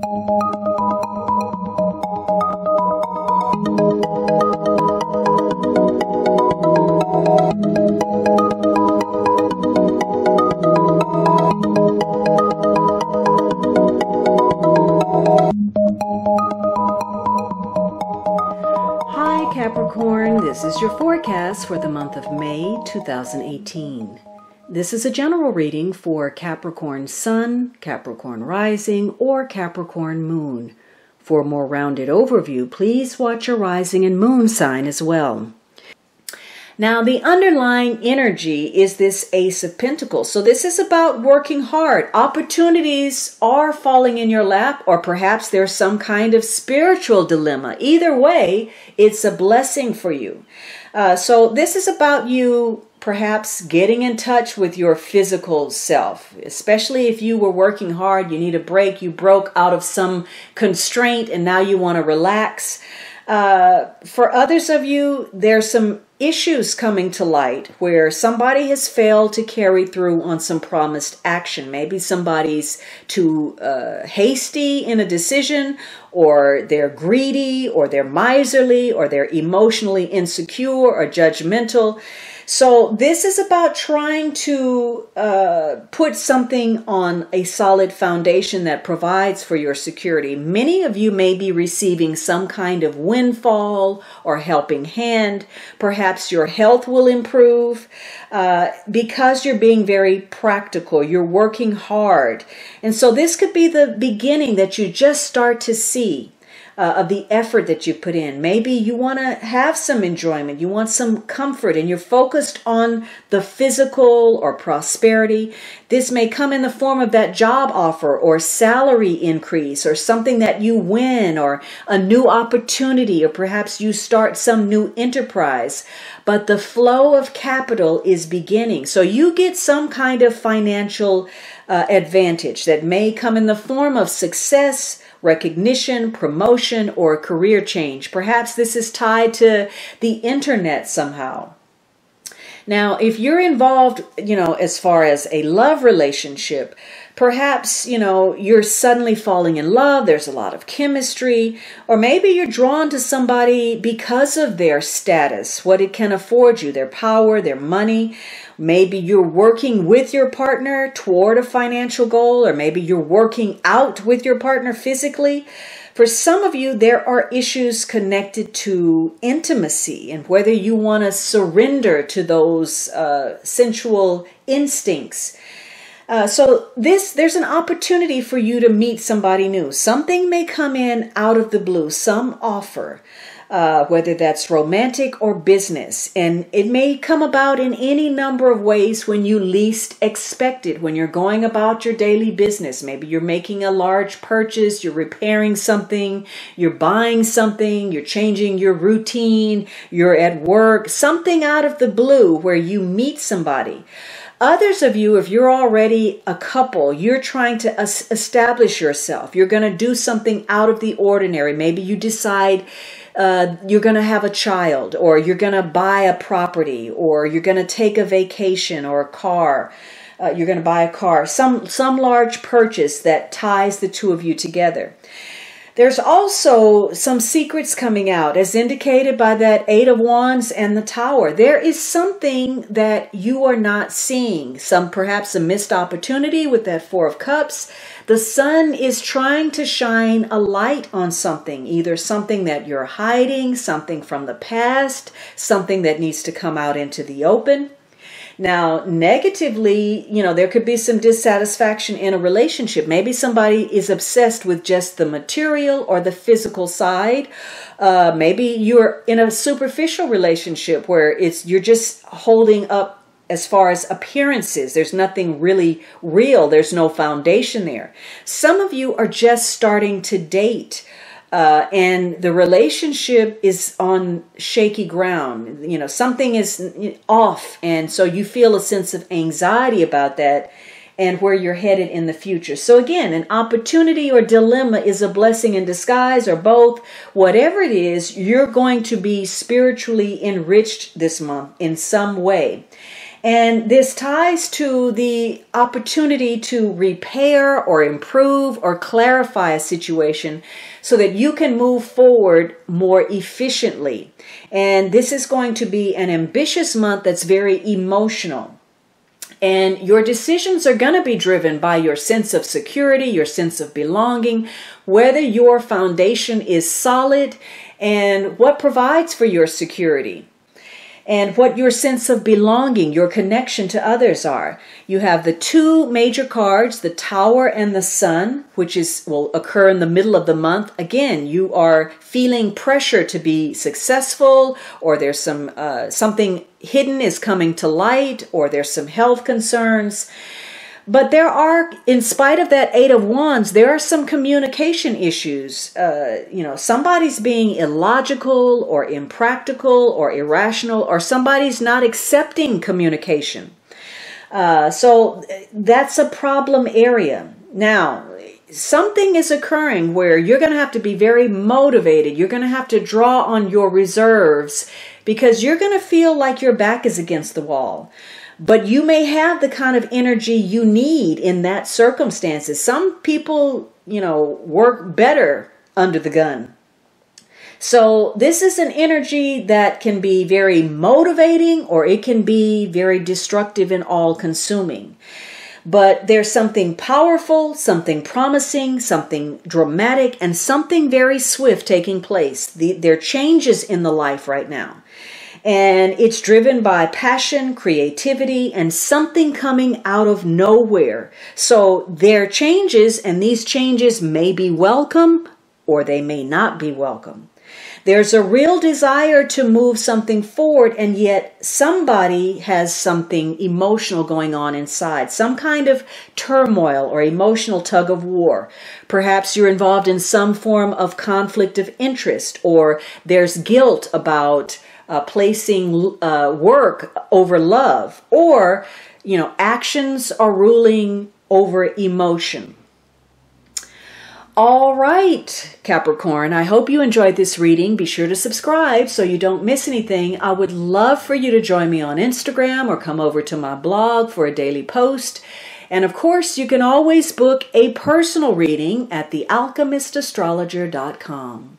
Hi Capricorn, this is your forecast for the month of May 2018. This is a general reading for Capricorn Sun, Capricorn Rising, or Capricorn Moon. For a more rounded overview, please watch your rising and moon sign as well. Now, the underlying energy is this Ace of Pentacles. So, this is about working hard. Opportunities are falling in your lap, or perhaps there's some kind of spiritual dilemma. Either way, it's a blessing for you. Uh, so, this is about you perhaps getting in touch with your physical self, especially if you were working hard, you need a break, you broke out of some constraint, and now you want to relax. Uh, for others of you, there's some issues coming to light where somebody has failed to carry through on some promised action. Maybe somebody's too uh, hasty in a decision, or they're greedy, or they're miserly, or they're emotionally insecure or judgmental. So this is about trying to uh, put something on a solid foundation that provides for your security. Many of you may be receiving some kind of windfall or helping hand. Perhaps your health will improve uh, because you're being very practical. You're working hard. And so this could be the beginning that you just start to see uh, of the effort that you put in. Maybe you want to have some enjoyment, you want some comfort, and you're focused on the physical or prosperity. This may come in the form of that job offer or salary increase or something that you win or a new opportunity or perhaps you start some new enterprise. But the flow of capital is beginning. So you get some kind of financial uh, advantage that may come in the form of success recognition, promotion, or career change. Perhaps this is tied to the internet somehow. Now, if you're involved, you know, as far as a love relationship, perhaps, you know, you're suddenly falling in love, there's a lot of chemistry, or maybe you're drawn to somebody because of their status, what it can afford you, their power, their money, Maybe you're working with your partner toward a financial goal, or maybe you're working out with your partner physically. For some of you, there are issues connected to intimacy and whether you want to surrender to those uh, sensual instincts. Uh, so this there's an opportunity for you to meet somebody new. Something may come in out of the blue, some offer uh, whether that's romantic or business. And it may come about in any number of ways when you least expect it, when you're going about your daily business. Maybe you're making a large purchase, you're repairing something, you're buying something, you're changing your routine, you're at work, something out of the blue where you meet somebody. Others of you, if you're already a couple, you're trying to establish yourself. You're going to do something out of the ordinary. Maybe you decide uh, you're going to have a child, or you're going to buy a property, or you're going to take a vacation or a car. Uh, you're going to buy a car. Some some large purchase that ties the two of you together. There's also some secrets coming out, as indicated by that Eight of Wands and the Tower. There is something that you are not seeing, some perhaps a missed opportunity with that Four of Cups. The sun is trying to shine a light on something, either something that you're hiding, something from the past, something that needs to come out into the open. Now, negatively, you know, there could be some dissatisfaction in a relationship. Maybe somebody is obsessed with just the material or the physical side. Uh, maybe you're in a superficial relationship where it's you're just holding up as far as appearances. There's nothing really real. There's no foundation there. Some of you are just starting to date uh, and the relationship is on shaky ground. You know, something is off, and so you feel a sense of anxiety about that and where you're headed in the future. So, again, an opportunity or dilemma is a blessing in disguise, or both. Whatever it is, you're going to be spiritually enriched this month in some way. And this ties to the opportunity to repair or improve or clarify a situation so that you can move forward more efficiently. And this is going to be an ambitious month that's very emotional. And your decisions are going to be driven by your sense of security, your sense of belonging, whether your foundation is solid, and what provides for your security and what your sense of belonging, your connection to others are. You have the two major cards, the Tower and the Sun, which is will occur in the middle of the month. Again, you are feeling pressure to be successful, or there's some uh, something hidden is coming to light, or there's some health concerns. But there are, in spite of that Eight of Wands, there are some communication issues. Uh, you know, somebody's being illogical or impractical or irrational, or somebody's not accepting communication. Uh, so that's a problem area. Now, something is occurring where you're going to have to be very motivated. You're going to have to draw on your reserves because you're going to feel like your back is against the wall. But you may have the kind of energy you need in that circumstances. Some people, you know, work better under the gun. So this is an energy that can be very motivating or it can be very destructive and all consuming. But there's something powerful, something promising, something dramatic, and something very swift taking place. The, there are changes in the life right now. And it's driven by passion, creativity, and something coming out of nowhere. So there are changes, and these changes may be welcome or they may not be welcome. There's a real desire to move something forward, and yet somebody has something emotional going on inside, some kind of turmoil or emotional tug of war. Perhaps you're involved in some form of conflict of interest, or there's guilt about uh, placing uh, work over love, or, you know, actions are ruling over emotion. All right, Capricorn, I hope you enjoyed this reading. Be sure to subscribe so you don't miss anything. I would love for you to join me on Instagram or come over to my blog for a daily post. And of course, you can always book a personal reading at thealchemistastrologer.com.